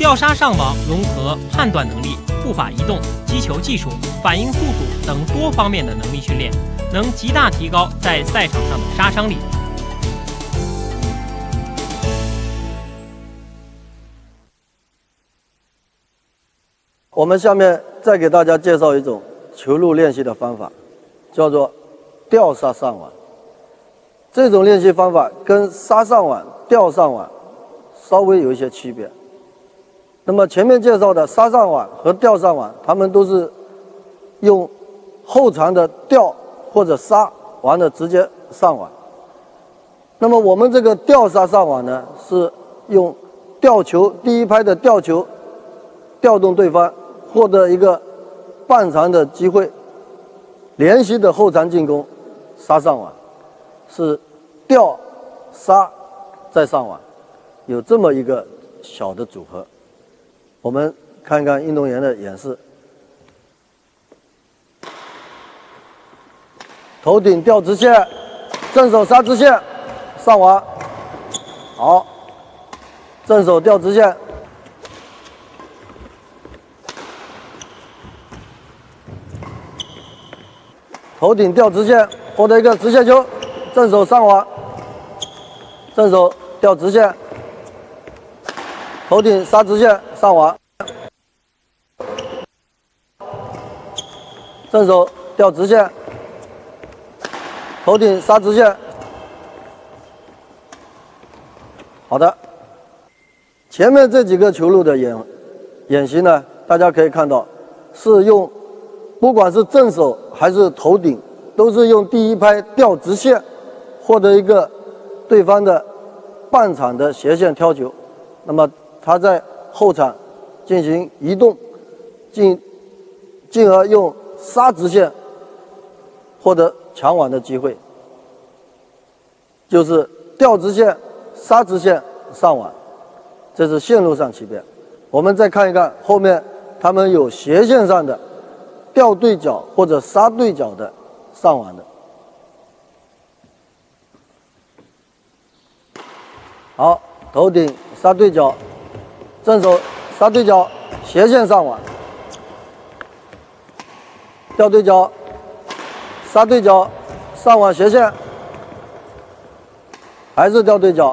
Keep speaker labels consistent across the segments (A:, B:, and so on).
A: 吊杀上网融合判断能力、步法移动、击球技术、反应速度等多方面的能力训练，能极大提高在赛场上的杀伤力。
B: 我们下面再给大家介绍一种球路练习的方法，叫做吊杀上网。这种练习方法跟杀上网、吊上网稍微有一些区别。那么前面介绍的杀上网和吊上网，它们都是用后长的吊或者杀完了直接上网。那么我们这个吊杀上网呢，是用吊球第一拍的吊球调动对方。获得一个半长的机会，连续的后长进攻，杀上网，是吊杀再上网，有这么一个小的组合。我们看看运动员的演示：头顶吊直线，正手杀直线，上网，好，正手吊直线。头顶吊直线，获得一个直线球，正手上网，正手吊直线，头顶杀直线上网，正手吊直线，头顶杀直线。好的，前面这几个球路的演演习呢，大家可以看到是用。不管是正手还是头顶，都是用第一拍吊直线，获得一个对方的半场的斜线挑球。那么他在后场进行移动，进进而用杀直线获得抢网的机会，就是吊直线、杀直线上网，这是线路上区别。我们再看一看后面，他们有斜线上的。吊对角或者杀对角的上网的，好，头顶杀对角，正手杀对角，斜线上网，吊对角，杀对角，上网斜线，还是吊对角，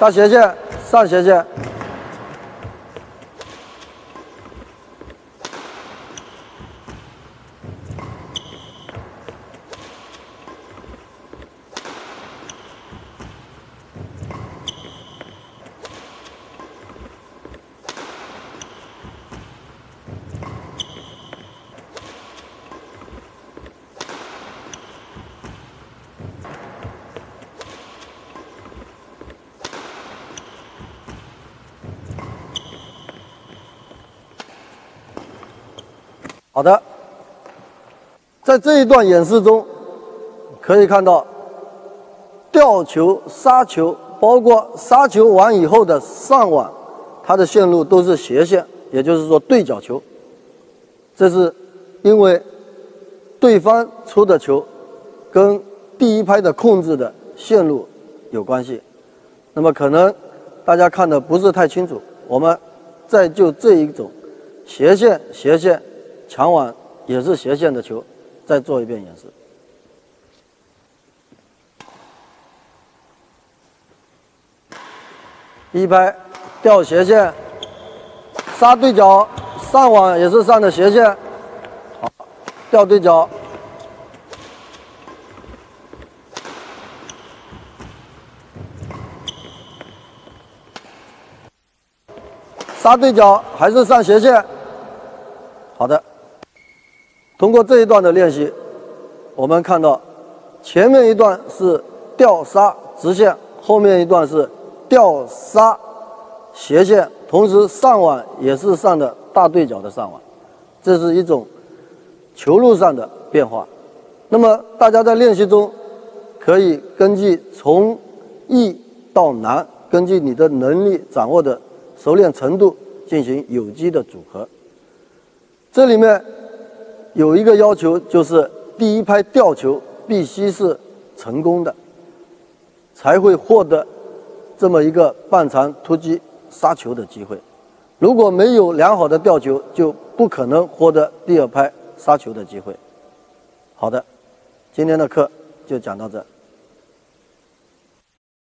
B: 杀斜线，上斜线。好的，在这一段演示中，可以看到吊球、杀球，包括杀球完以后的上网，它的线路都是斜线，也就是说对角球。这是因为对方出的球跟第一拍的控制的线路有关系。那么可能大家看的不是太清楚，我们再就这一种斜线、斜线。墙网也是斜线的球，再做一遍演示。一拍吊斜线，杀对角，上网也是上的斜线，好，吊对角，杀对角还是上斜线，好的。通过这一段的练习，我们看到前面一段是吊杀直线，后面一段是吊杀斜线，同时上网也是上的大对角的上网，这是一种球路上的变化。那么大家在练习中可以根据从易到难，根据你的能力掌握的熟练程度进行有机的组合。这里面。有一个要求，就是第一拍吊球必须是成功的，才会获得这么一个半场突击杀球的机会。如果没有良好的吊球，就不可能获得第二拍杀球的机会。好的，今天的课就讲到这。